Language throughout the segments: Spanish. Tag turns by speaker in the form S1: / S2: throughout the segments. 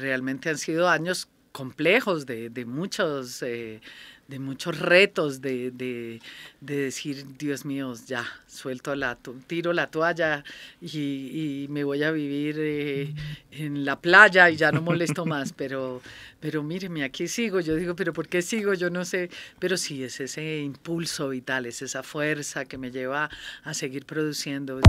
S1: realmente han sido años complejos de, muchos eh, de muchos retos de, de, decir Dios mío ya suelto la tiro la toalla y, me voy a vivir eh, en la playa y ya no molesto más pero pero míreme aquí sigo. Yo digo pero por qué sigo yo no sé pero sí es ese impulso vital es esa fuerza que me lleva a seguir produciendo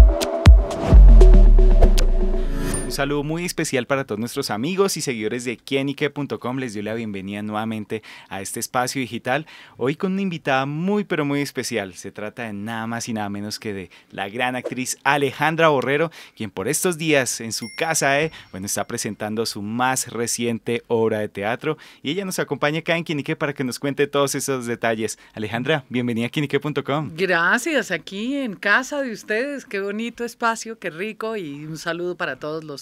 S2: un saludo muy especial para todos nuestros amigos y seguidores de quienique.com. Les doy la bienvenida nuevamente a este espacio digital. Hoy con una invitada muy pero muy especial. Se trata de nada más y nada menos que de la gran actriz Alejandra Borrero, quien por estos días en su casa eh, bueno, está presentando su más reciente obra de teatro y ella nos acompaña acá en Quienique para que nos cuente todos esos detalles. Alejandra, bienvenida a quienique.com.
S1: Gracias, aquí en casa de ustedes. Qué bonito espacio, qué rico y un saludo para todos los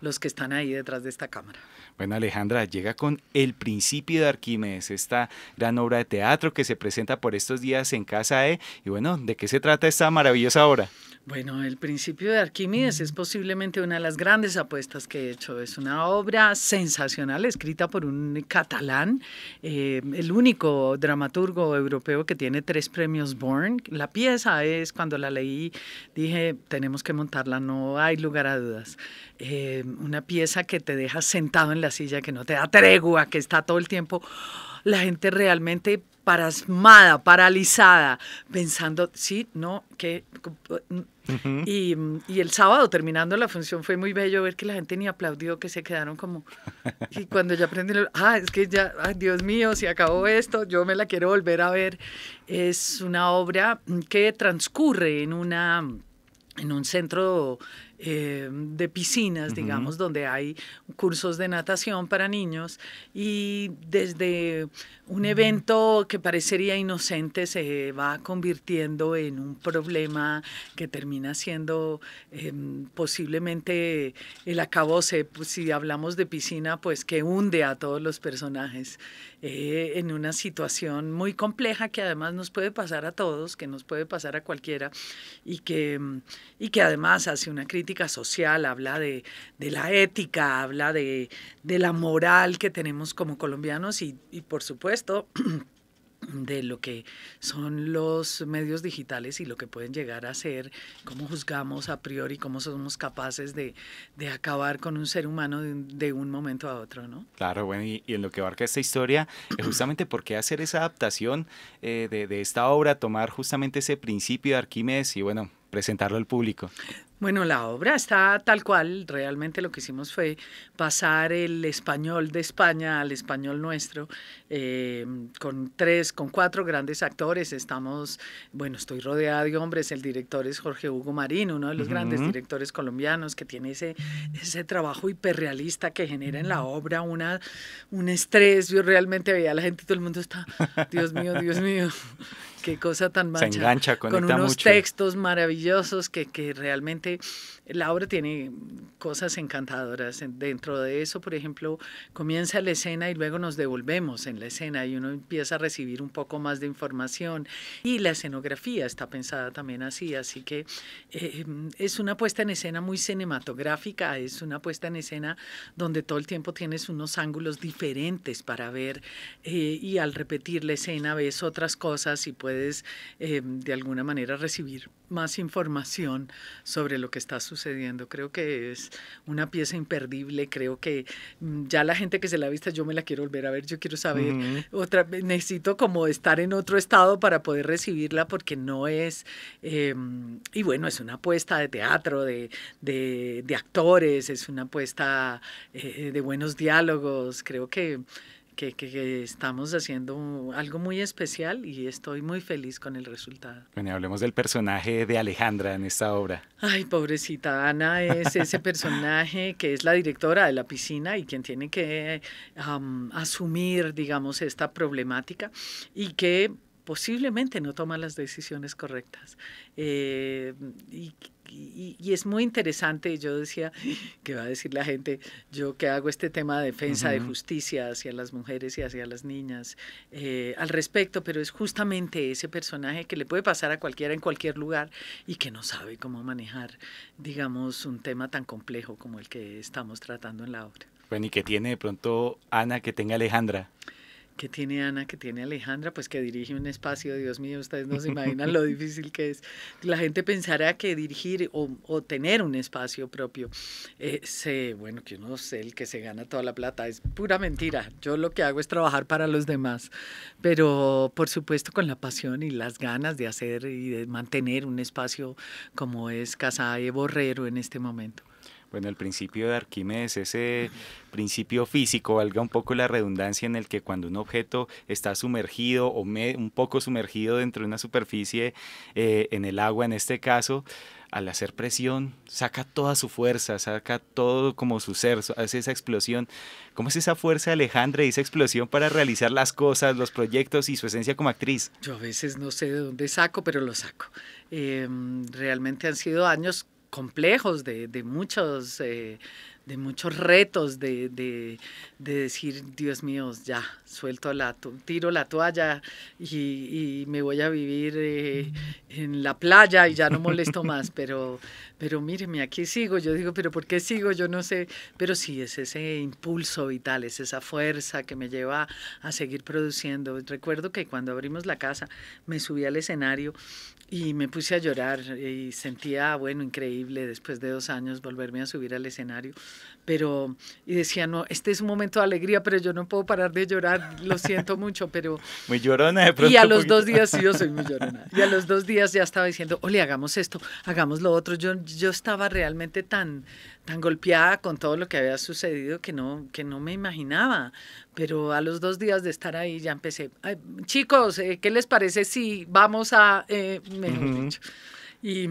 S1: los, que están ahí detrás de esta cámara.
S2: Bueno, Alejandra, llega con El Principio de Arquímedes, esta gran obra de teatro que se presenta por estos días en Casa E. Y bueno, ¿de qué se trata esta maravillosa obra?
S1: Bueno, El Principio de Arquímedes es posiblemente una de las grandes apuestas que he hecho. Es una obra sensacional escrita por un catalán, eh, el único dramaturgo europeo que tiene tres premios Born. La pieza es, cuando la leí, dije, tenemos que montarla, no hay lugar a dudas. Eh, una pieza que te deja sentado en la silla, que no te da tregua, que está todo el tiempo. La gente realmente parasmada, paralizada, pensando, sí, no, que y, el sábado, terminando la función, fue muy bello ver que la gente ni aplaudió, que se quedaron como... Y cuando ya aprendieron, ah, es que ya, ay, Dios mío, si acabó esto, yo me la quiero volver a ver. Es una obra que transcurre en una en un centro eh, de piscinas, digamos, donde hay cursos de natación para niños y desde un evento que parecería inocente se va convirtiendo en un problema que termina siendo em, posiblemente el acabose, pues, si hablamos de piscina, pues que hunde a todos los personajes eh, en una situación muy compleja que además nos puede pasar a todos, que nos puede pasar a cualquiera y que, y que además hace una crítica social, habla de, de la ética, habla de, de la moral que tenemos como colombianos y, y por supuesto de lo que son los medios digitales y lo que pueden llegar a ser, cómo juzgamos a priori, cómo somos capaces de, de acabar con un ser humano de, un momento a otro, ¿no?
S2: Claro, bueno, y, en lo que abarca esta historia, justamente por qué hacer esa adaptación eh, de, de esta obra, tomar justamente ese principio de Arquímedes y bueno, presentarlo al público.
S1: Bueno, la obra está tal cual. Realmente lo que hicimos fue pasar el español de España al español nuestro, eh, con tres, con cuatro grandes actores. Estamos, bueno, estoy rodeada de hombres. El director es Jorge Hugo Marín, uno de los grandes directores colombianos, que tiene ese, ese trabajo hiperrealista que genera en la obra una, un estrés. Yo realmente veía a la gente y todo el mundo está, Dios mío, Dios mío. Qué cosa tan mancha.
S2: Se engancha,
S1: con unos textos maravillosos que, que realmente la obra tiene cosas encantadoras. Dentro de eso, por ejemplo, comienza la escena y luego nos devolvemos en la escena y uno empieza a recibir un poco más de información. Y la escenografía está pensada también así, así que eh, es una puesta en escena muy cinematográfica, es una puesta en escena donde todo el tiempo tienes unos ángulos diferentes para ver eh, y al repetir la escena ves otras cosas y puedes eh, de alguna manera recibir más información sobre lo que está sucediendo. Creo que es una pieza imperdible, creo que mm, ya la gente que se la ha visto, yo me la quiero volver a ver, yo quiero saber, otra necesito como estar en otro estado para poder recibirla porque no es, em, y bueno, es una apuesta de teatro, de, de, actores, es una apuesta eh, de buenos diálogos, creo que que, estamos haciendo algo muy especial y estoy muy feliz con el resultado.
S2: Bueno, hablemos del personaje de Alejandra en esta obra.
S1: Ay, pobrecita Ana, es ese personaje que es la directora de la piscina y quien tiene que asumir, digamos, esta problemática y que posiblemente no toma las decisiones correctas. Eh, y y, es muy interesante, yo decía, ¿qué va a decir la gente? Yo que hago este tema de defensa de justicia hacia las mujeres y hacia las niñas eh, al respecto, pero es justamente ese personaje que le puede pasar a cualquiera en cualquier lugar y que no sabe cómo manejar, digamos, un tema tan complejo como el que estamos tratando en la obra.
S2: Bueno, ¿y qué tiene de pronto Ana que tenga Alejandra?
S1: Que tiene Ana, que tiene Alejandra, pues que dirige un espacio, Dios mío, ustedes no se imaginan lo difícil que es. La gente pensará que dirigir o, o tener un espacio propio, eh, bueno, que uno es el que se gana toda la plata, es pura mentira. Yo lo que hago es trabajar para los demás, pero por supuesto con la pasión y las ganas de hacer y de mantener un espacio como es Casa E Borrero en este momento.
S2: Bueno, el principio de Arquímedes, ese principio físico, valga un poco la redundancia, en el que cuando un objeto está sumergido o un poco sumergido dentro de una superficie, eh, en el agua en este caso, al hacer presión, saca toda su fuerza, saca todo como su ser, hace esa explosión. ¿Cómo es esa fuerza Alejandra esa explosión para realizar las cosas, los proyectos y su esencia como actriz?
S1: Yo a veces no sé de dónde saco, pero lo saco. Em, realmente han sido años complejos, de, de muchos, eh, de muchos retos, de, de, de, decir, Dios mío, ya, suelto la, tiro la toalla y, y me voy a vivir eh, en la playa y ya no molesto más, pero, pero míreme, aquí sigo, yo digo, pero ¿por qué sigo? Yo no sé, pero sí, es ese impulso vital, es esa fuerza que me lleva a seguir produciendo. Recuerdo que cuando abrimos la casa me subí al escenario y me puse a llorar y sentía, bueno, increíble después de dos años volverme a subir al escenario. Pero, y decía, no, este es un momento de alegría, pero yo no puedo parar de llorar, lo siento mucho, pero...
S2: Muy llorona de pronto.
S1: Y a los dos días, sí, yo soy muy llorona. Y a los dos días ya estaba diciendo, ole, hagamos esto, hagamos lo otro. Yo, yo estaba realmente tan, tan golpeada con todo lo que había sucedido que no, que no me imaginaba. Pero a los dos días de estar ahí ya empecé, chicos, eh, ¿qué les parece si vamos a, eh, mejor dicho? Y,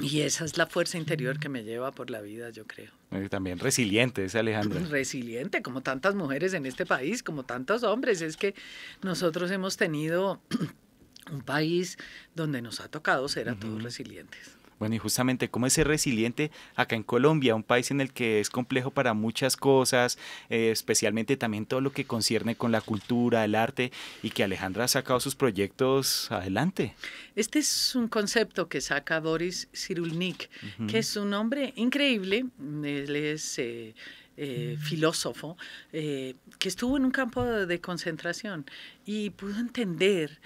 S1: y esa es la fuerza interior que me lleva por la vida, yo creo.
S2: También resiliente, es Alejandra.
S1: Resiliente, como tantas mujeres en este país, como tantos hombres. Es que nosotros hemos tenido un país donde nos ha tocado ser a todos resilientes.
S2: Bueno, y justamente cómo es ser resiliente acá en Colombia, un país en el que es complejo para muchas cosas, eh, especialmente también todo lo que concierne con la cultura, el arte, y que Alejandra ha sacado sus proyectos adelante.
S1: Este es un concepto que saca Boris Cyrulnik, que es un hombre increíble, él es... Eh, eh, filósofo, que estuvo en un campo de concentración y pudo entender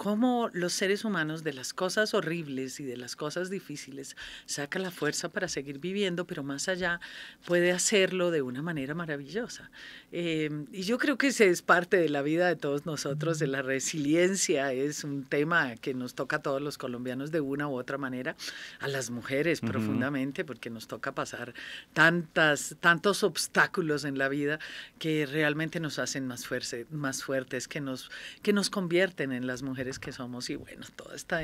S1: cómo los seres humanos de las cosas horribles y de las cosas difíciles saca la fuerza para seguir viviendo, pero más allá puede hacerlo de una manera maravillosa. Em, y yo creo que ese es parte de la vida de todos nosotros, de la resiliencia, es un tema que nos toca a todos los colombianos de una u otra manera, a las mujeres profundamente, porque nos toca pasar tantas, tantos obstáculos en la vida que realmente nos hacen más, más fuertes, que nos, que nos convierten en las mujeres que somos y bueno, toda esta,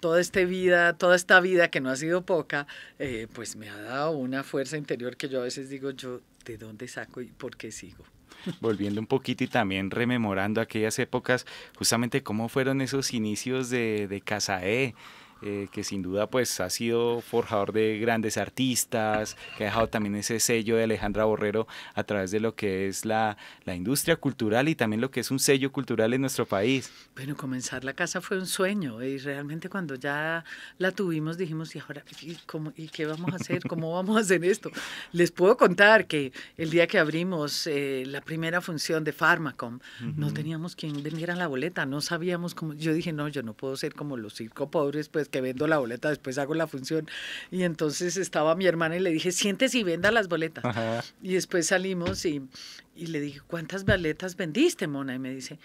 S1: toda esta vida, toda esta vida que no ha sido poca, eh, pues me ha dado una fuerza interior que yo a veces digo, yo, ¿de dónde saco y por qué sigo?
S2: Volviendo un poquito y también rememorando aquellas épocas, justamente cómo fueron esos inicios de, de Casaé, eh, que sin duda pues ha sido forjador de grandes artistas, que ha dejado también ese sello de Alejandra Borrero a través de lo que es la, la industria cultural y también lo que es un sello cultural en nuestro país.
S1: Bueno, comenzar la casa fue un sueño y realmente cuando ya la tuvimos dijimos, ¿y ahora ¿y, cómo, y qué vamos a hacer? ¿Cómo vamos a hacer esto? Les puedo contar que el día que abrimos eh, la primera función de Pharmacom, no teníamos quien vendiera la boleta, no sabíamos cómo, yo dije, no, yo no puedo ser como los circo pobres, pues que vendo la boleta, después hago la función. Y entonces estaba mi hermana y le dije, siéntese y venda las boletas. Y después salimos y, y le dije, ¿cuántas boletas vendiste, Mona? Y me dice,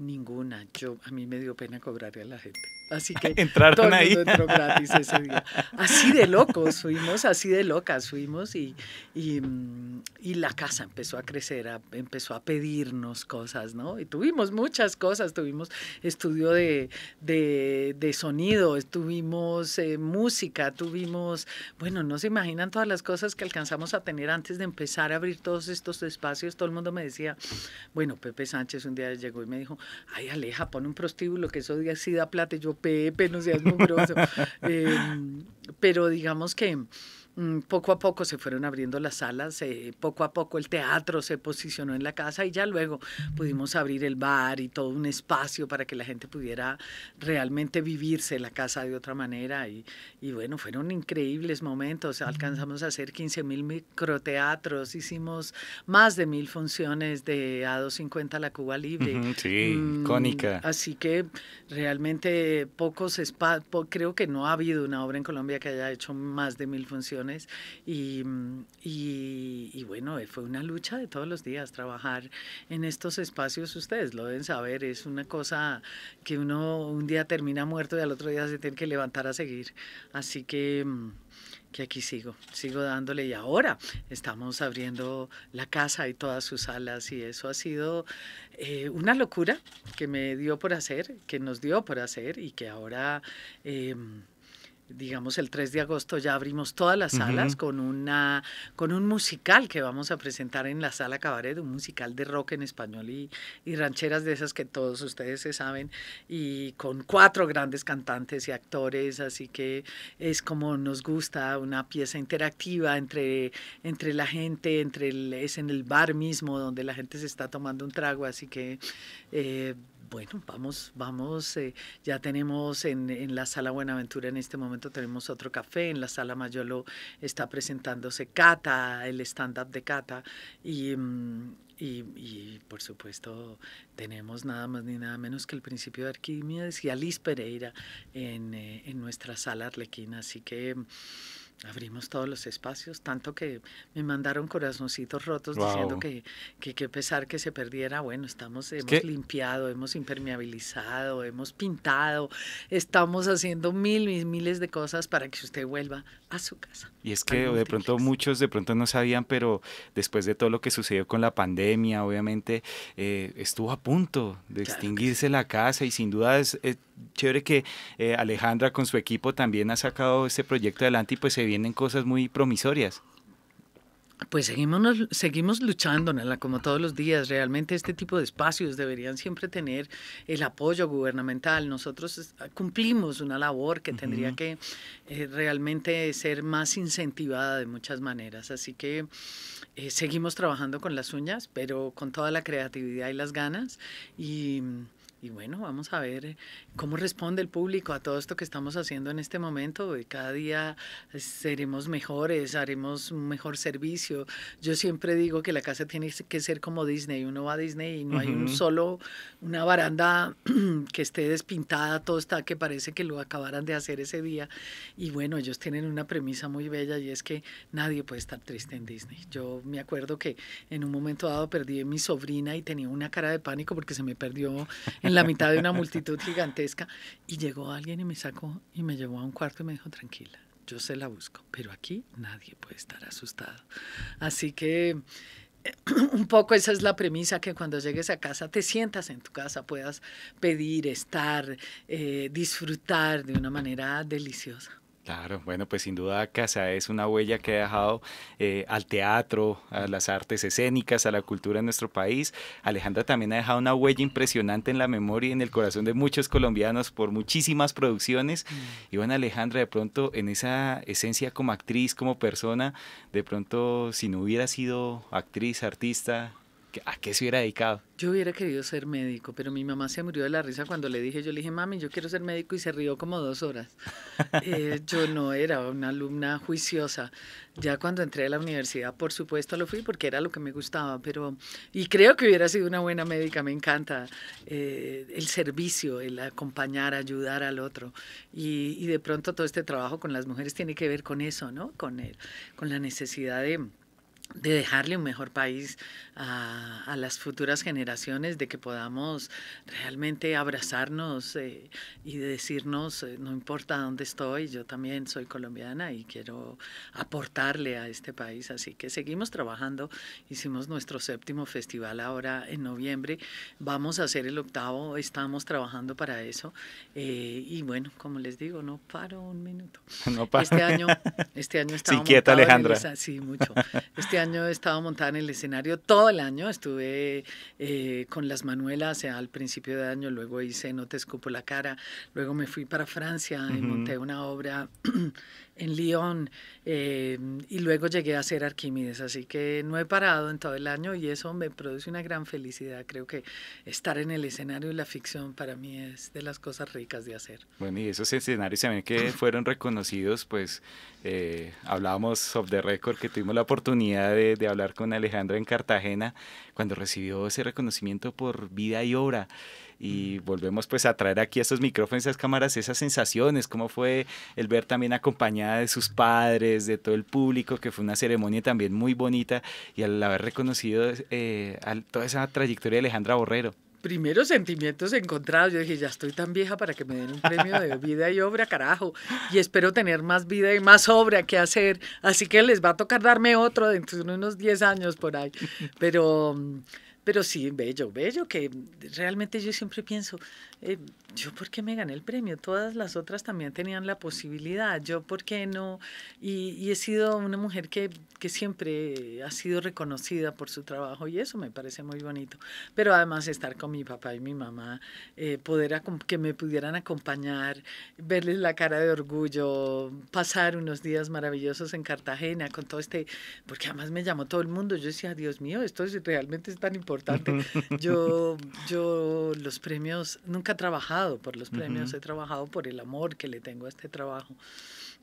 S1: ninguna. Yo, a mí me dio pena cobrarle a la gente. Así que
S2: Entraron
S1: todo el
S2: ahí.
S1: mundo entró gratis ese día. Así de locos fuimos, así de locas fuimos y, y, mm, y la casa empezó a crecer, a- empezó a pedirnos cosas, ¿no? Y tuvimos muchas cosas, tuvimos estudio de, de, de sonido, tuvimos eh, música, tuvimos, bueno, no se imaginan todas las cosas que alcanzamos a tener antes de empezar a abrir todos estos espacios. Todo el mundo me decía, bueno, Pepe Sánchez un día llegó y me dijo, ay Aleja, pon un prostíbulo que eso día sí da plata. Y yo, Pepe, no seas mugroso. Eh, pero digamos que poco a poco se fueron abriendo las salas, eh, poco a poco el teatro se posicionó en la casa y ya luego pudimos abrir el bar y todo un espacio para que la gente pudiera realmente vivirse la casa de otra manera. Y, y bueno, fueron increíbles momentos. Alcanzamos a hacer 15 mil microteatros, hicimos más de mil funciones de A250 La Cuba Libre.
S2: sí, mm, icónica.
S1: Así que realmente pocos espacios, creo que no ha habido una obra en Colombia que haya hecho más de mil funciones. Y, y, y bueno, fue una lucha de todos los días trabajar en estos espacios. Ustedes lo deben saber, es una cosa que uno un día termina muerto y al otro día se tiene que levantar a seguir. Así que que aquí sigo, sigo dándole y ahora estamos abriendo la casa y todas sus salas y eso ha sido eh, una locura que me dio por hacer, que nos dio por hacer y que ahora... Em, digamos, el 3 de agosto ya abrimos todas las salas con, una, con un musical que vamos a presentar en la sala Cabaret, un musical de rock en español y, y rancheras de esas que todos ustedes se saben, y con cuatro grandes cantantes y actores, así que es como nos gusta, una pieza interactiva entre, entre la gente, entre el, es en el bar mismo donde la gente se está tomando un trago, así que... Eh, bueno, vamos, vamos, eh, ya tenemos en, en, la sala Buenaventura en este momento tenemos otro café, en la sala Mayolo está presentándose Cata, el stand-up de Cata, y, mm, y, y, por supuesto tenemos nada más ni nada menos que el principio de Arquímedes y Alice Pereira en, eh, en nuestra sala Arlequina, así que abrimos todos los espacios, tanto que me mandaron corazoncitos rotos diciendo que qué pesar que se perdiera. Bueno, estamos, hemos limpiado, hemos impermeabilizado, hemos pintado, estamos haciendo mil y miles de cosas para que usted vuelva a su casa.
S2: Y es que de pronto muchos de pronto no sabían, pero después de todo lo que sucedió con la pandemia, obviamente eh, estuvo a punto de extinguirse la casa y sin duda es chévere que eh, Alejandra con su equipo también ha sacado este proyecto adelante y pues se vienen cosas muy promisorias.
S1: Pues seguimos, seguimos luchando, como todos los días. Realmente este tipo de espacios deberían siempre tener el apoyo gubernamental. Nosotros cumplimos una labor que tendría que eh, realmente ser más incentivada de muchas maneras. Así que eh, seguimos trabajando con las uñas, pero con toda la creatividad y las ganas. Y y bueno, vamos a ver eh, cómo responde el público a todo esto que estamos haciendo en este momento. Cada día eh, seremos mejores, haremos un mejor servicio. Yo siempre digo que la casa tiene que ser como Disney. Uno va a Disney y no hay un solo, una baranda que esté despintada, todo está que parece que lo acabaran de hacer ese día. Y bueno, ellos tienen una premisa muy bella y es que nadie puede estar triste en Disney. Yo me acuerdo que en un momento dado perdí a mi sobrina y tenía una cara de pánico porque se me perdió en la mitad de una multitud gigantesca y llegó alguien y me sacó y me llevó a un cuarto y me dijo, tranquila, yo se la busco, pero aquí nadie puede estar asustado. Así que un poco esa es la premisa, que cuando llegues a casa te sientas en tu casa, puedas pedir, estar, eh, disfrutar de una manera deliciosa.
S2: Claro, bueno, pues sin duda Casa es una huella que ha dejado eh, al teatro, a las artes escénicas, a la cultura en nuestro país. Alejandra también ha dejado una huella impresionante en la memoria y en el corazón de muchos colombianos por muchísimas producciones. Mm. Y bueno, Alejandra, de pronto en esa esencia como actriz, como persona, de pronto si no hubiera sido actriz, artista, ¿A qué se hubiera dedicado?
S1: Yo hubiera querido ser médico, pero mi mamá se murió de la risa cuando le dije, yo le dije, mami, yo quiero ser médico y se rió como dos horas. Eh, yo no era una alumna juiciosa. Ya cuando entré a la universidad, por supuesto lo fui porque era lo que me gustaba, pero, y creo que hubiera sido una buena médica, me encanta eh, el servicio, el acompañar, ayudar al otro. Y, y, de pronto todo este trabajo con las mujeres tiene que ver con eso, ¿no? Con, el, con la necesidad de de dejarle un mejor país a, a, las futuras generaciones, de que podamos realmente abrazarnos eh, y decirnos, eh, no importa dónde estoy, yo también soy colombiana y quiero aportarle a este país. Así que seguimos trabajando, hicimos nuestro séptimo festival ahora en noviembre, vamos a hacer el octavo, estamos trabajando para eso. Eh, y bueno, como les digo, no paro un minuto. No paro. Este año, este año
S2: estábamos... Alejandra.
S1: sí, mucho. Este año he estado montada en el escenario todo el año. Estuve eh, con las Manuelas al principio de año, luego hice No te escupo la cara, luego me fui para Francia y monté una obra en Lyon eh, y luego llegué a ser Arquímedes, así que no he parado en todo el año y eso me produce una gran felicidad. Creo que estar en el escenario y la ficción para mí es de las cosas ricas de hacer.
S2: Bueno, y esos escenarios también que fueron reconocidos, pues eh, hablábamos of the record que tuvimos la oportunidad de, de hablar con Alejandra en Cartagena cuando recibió ese reconocimiento por vida y obra. Y volvemos pues a traer aquí a estos micrófonos, esas cámaras, esas sensaciones, cómo fue el ver también acompañada de sus padres, de todo el público, que fue una ceremonia también muy bonita y al haber reconocido eh, toda esa trayectoria de Alejandra Borrero
S1: primeros sentimientos encontrados. Yo dije, ya estoy tan vieja para que me den un premio de vida y obra, carajo. Y espero tener más vida y más obra que hacer. Así que les va a tocar darme otro dentro de unos 10 años por ahí. Pero pero sí, bello, bello, que realmente yo siempre pienso, eh, yo por qué me gané el premio, todas las otras también tenían la posibilidad, yo por qué no, y, he sido una mujer que, que, siempre ha sido reconocida por su trabajo y eso me parece muy bonito, pero además estar con mi papá y mi mamá, eh, poder que me pudieran acompañar, verles la cara de orgullo, pasar unos días maravillosos en Cartagena con todo este, porque además me llamó todo el mundo, yo decía, Dios mío, esto es, realmente es tan importante, yo, yo los premios, nunca he trabajado, por los premios, he trabajado por el amor que le tengo a este trabajo.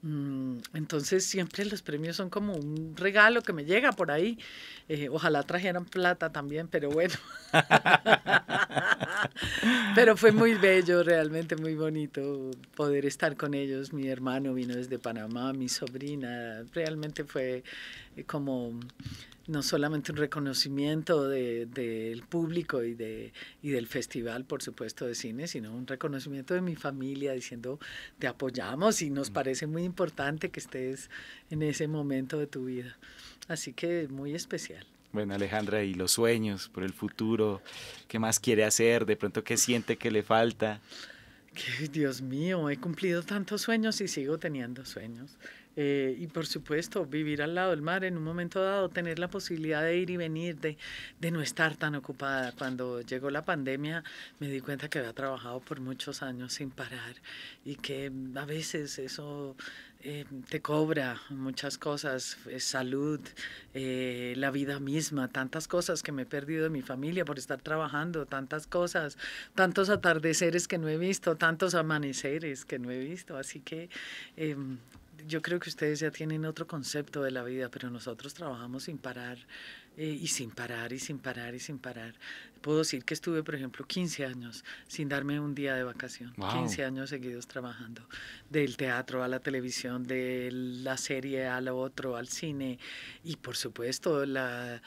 S1: Mm, entonces siempre los premios son como un regalo que me llega por ahí. Eh, ojalá trajeran plata también, pero bueno. pero fue muy bello, realmente muy bonito poder estar con ellos. Mi hermano vino desde Panamá, mi sobrina. Realmente fue como no solamente un reconocimiento del de, público y, de, y del festival, por supuesto, de cine, sino un reconocimiento de mi familia diciendo, te apoyamos y nos mm. parece muy importante que estés en ese momento de tu vida. Así que muy especial.
S2: Bueno, Alejandra, y los sueños por el futuro, ¿qué más quiere hacer? De pronto, ¿qué siente que le falta?
S1: Dios mío, he cumplido tantos sueños y sigo teniendo sueños. Eh, y por supuesto, vivir al lado del mar en un momento dado, tener la posibilidad de ir y venir, de, de no estar tan ocupada. Cuando llegó la pandemia me di cuenta que había trabajado por muchos años sin parar y que a veces eso eh, te cobra muchas cosas, eh, salud, la vida misma, tantas cosas que me he perdido de mi familia por estar trabajando, tantas cosas, tantos atardeceres que no he visto, tantos amaneceres que no he visto. Así que em, yo creo que ustedes ya tienen otro concepto de la vida, pero nosotros trabajamos sin parar eh, y sin parar y sin parar y sin parar. Puedo decir que estuve, por ejemplo, 15 años sin darme un día de vacación, 15 años seguidos trabajando, del teatro a la televisión, de la serie a lo otro, al cine, y por supuesto, la,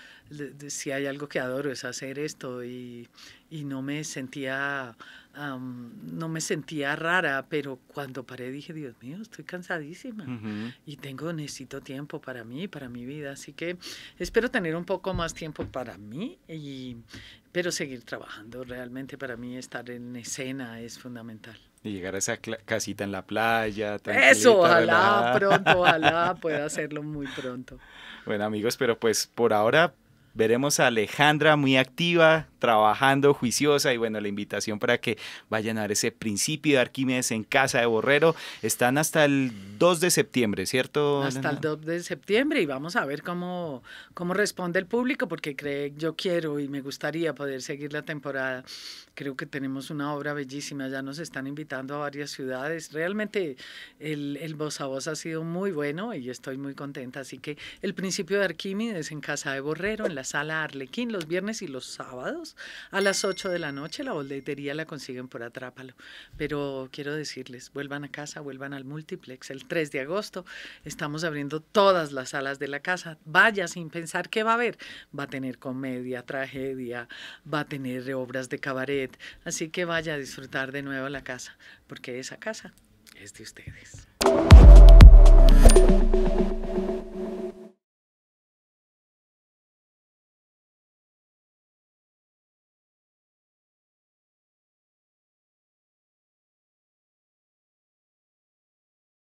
S1: si hay algo que adoro es hacer esto, y, y no me sentía no me sentía rara, pero cuando paré dije, Dios mío, estoy cansadísima y tengo, necesito tiempo para mí, para mi vida, así que espero tener un poco más tiempo para mí, y, pero seguir trabajando, realmente para mí estar en escena es fundamental.
S2: Y llegar a esa casita en la playa.
S1: Eso, ojalá pronto, ojalá pueda hacerlo muy pronto.
S2: Bueno amigos, pero pues por ahora veremos a Alejandra muy activa, trabajando, juiciosa y bueno, la invitación para que vayan a ver ese principio de Arquímedes en Casa de Borrero. Están hasta el 2 de septiembre, ¿cierto?
S1: Hasta el 2 de septiembre y vamos a ver cómo, cómo responde el público porque cree, yo quiero y me gustaría poder seguir la temporada. Creo que tenemos una obra bellísima, ya nos están invitando a varias ciudades. Realmente el, el voz a voz ha sido muy bueno y estoy muy contenta. Así que el principio de Arquímedes en Casa de Borrero, en la sala Arlequín, los viernes y los a las 8 de la noche. La boletería la consiguen por Atrápalo. Pero quiero decirles, vuelvan a casa, vuelvan al multiplex. El 3 de agosto estamos abriendo todas las salas de la casa. Vaya sin pensar qué va a haber. Va a tener comedia, tragedia, va a tener obras de cabaret. Así que vaya a disfrutar de nuevo la casa, porque esa casa es de ustedes.